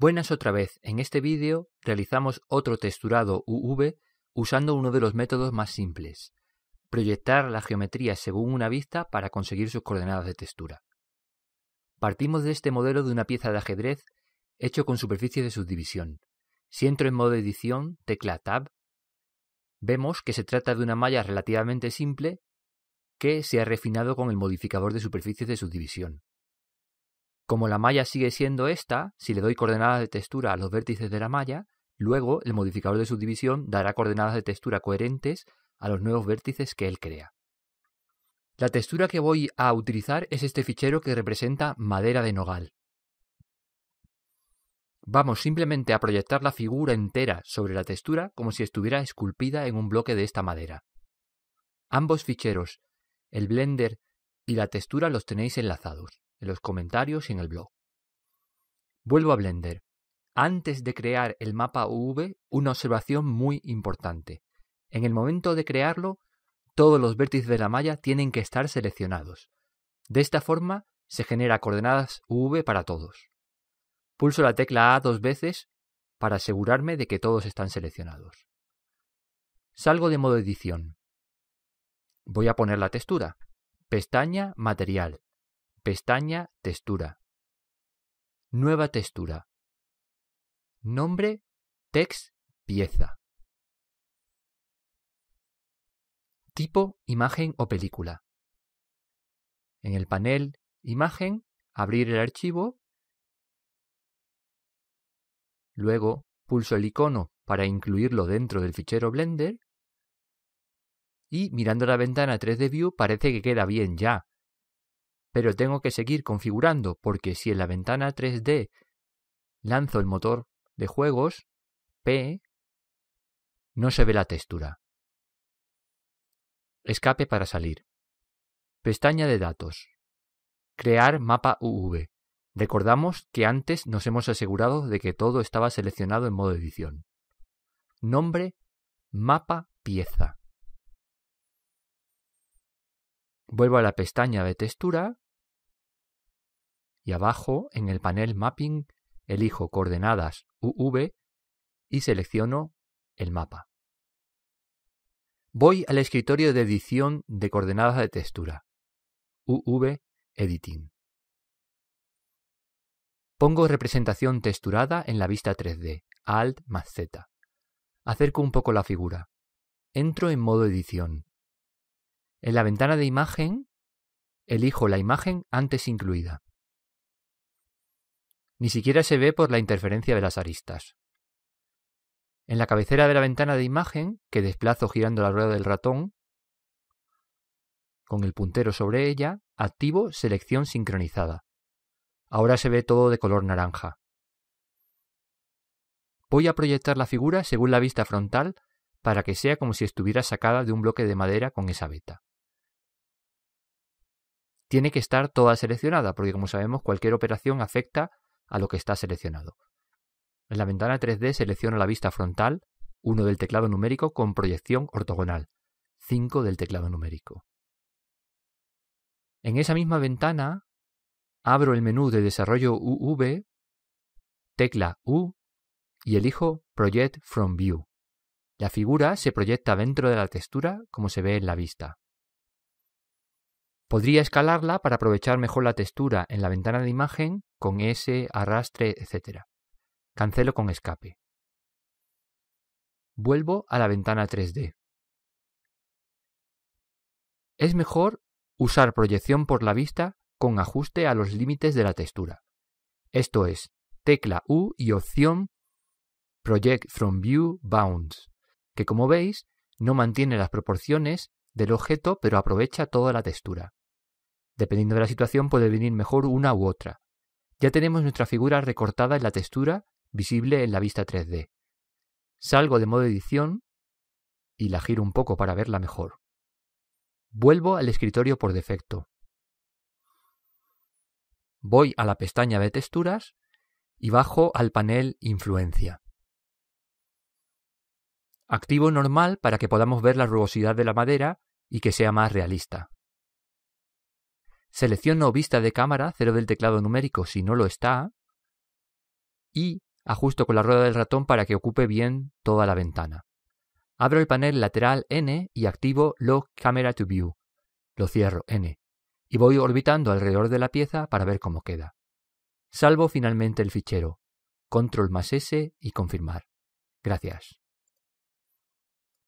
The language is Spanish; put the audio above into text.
Buenas otra vez, en este vídeo realizamos otro texturado UV usando uno de los métodos más simples, proyectar la geometría según una vista para conseguir sus coordenadas de textura. Partimos de este modelo de una pieza de ajedrez hecho con superficie de subdivisión. Si entro en modo edición, tecla Tab, vemos que se trata de una malla relativamente simple que se ha refinado con el modificador de superficies de subdivisión. Como la malla sigue siendo esta, si le doy coordenadas de textura a los vértices de la malla, luego el modificador de subdivisión dará coordenadas de textura coherentes a los nuevos vértices que él crea. La textura que voy a utilizar es este fichero que representa madera de nogal. Vamos simplemente a proyectar la figura entera sobre la textura como si estuviera esculpida en un bloque de esta madera. Ambos ficheros, el Blender y la textura los tenéis enlazados en los comentarios y en el blog. Vuelvo a Blender. Antes de crear el mapa UV, una observación muy importante. En el momento de crearlo, todos los vértices de la malla tienen que estar seleccionados. De esta forma se genera coordenadas UV para todos. Pulso la tecla A dos veces para asegurarme de que todos están seleccionados. Salgo de modo edición. Voy a poner la textura. Pestaña Material. Pestaña Textura. Nueva textura. Nombre Text Pieza. Tipo Imagen o película. En el panel Imagen, abrir el archivo. Luego pulso el icono para incluirlo dentro del fichero Blender. Y mirando la ventana 3D View parece que queda bien ya, pero tengo que seguir configurando porque si en la ventana 3D lanzo el motor de juegos, P, no se ve la textura. Escape para salir. Pestaña de datos. Crear mapa UV. Recordamos que antes nos hemos asegurado de que todo estaba seleccionado en modo edición. Nombre, mapa, pieza. Vuelvo a la pestaña de textura y abajo en el panel Mapping elijo coordenadas UV y selecciono el mapa. Voy al escritorio de edición de coordenadas de textura. UV Editing. Pongo representación texturada en la vista 3D, Alt más Z. Acerco un poco la figura. Entro en modo edición. En la ventana de imagen, elijo la imagen antes incluida. Ni siquiera se ve por la interferencia de las aristas. En la cabecera de la ventana de imagen, que desplazo girando la rueda del ratón, con el puntero sobre ella, activo selección sincronizada. Ahora se ve todo de color naranja. Voy a proyectar la figura según la vista frontal para que sea como si estuviera sacada de un bloque de madera con esa beta tiene que estar toda seleccionada, porque como sabemos cualquier operación afecta a lo que está seleccionado. En la ventana 3D selecciono la vista frontal, 1 del teclado numérico con proyección ortogonal, 5 del teclado numérico. En esa misma ventana abro el menú de desarrollo UV, tecla U y elijo Project from View. La figura se proyecta dentro de la textura como se ve en la vista. Podría escalarla para aprovechar mejor la textura en la ventana de imagen con ese arrastre, etc. Cancelo con escape. Vuelvo a la ventana 3D. Es mejor usar proyección por la vista con ajuste a los límites de la textura. Esto es, tecla U y opción Project from View Bounds, que como veis no mantiene las proporciones del objeto pero aprovecha toda la textura. Dependiendo de la situación puede venir mejor una u otra. Ya tenemos nuestra figura recortada en la textura visible en la vista 3D. Salgo de modo edición y la giro un poco para verla mejor. Vuelvo al escritorio por defecto. Voy a la pestaña de texturas y bajo al panel Influencia. Activo normal para que podamos ver la rugosidad de la madera y que sea más realista. Selecciono vista de cámara, cero del teclado numérico si no lo está, y Ajusto con la rueda del ratón para que ocupe bien toda la ventana. Abro el panel lateral N y activo Lock Camera to View. Lo cierro N. Y voy orbitando alrededor de la pieza para ver cómo queda. Salvo finalmente el fichero. Control más S y confirmar. Gracias.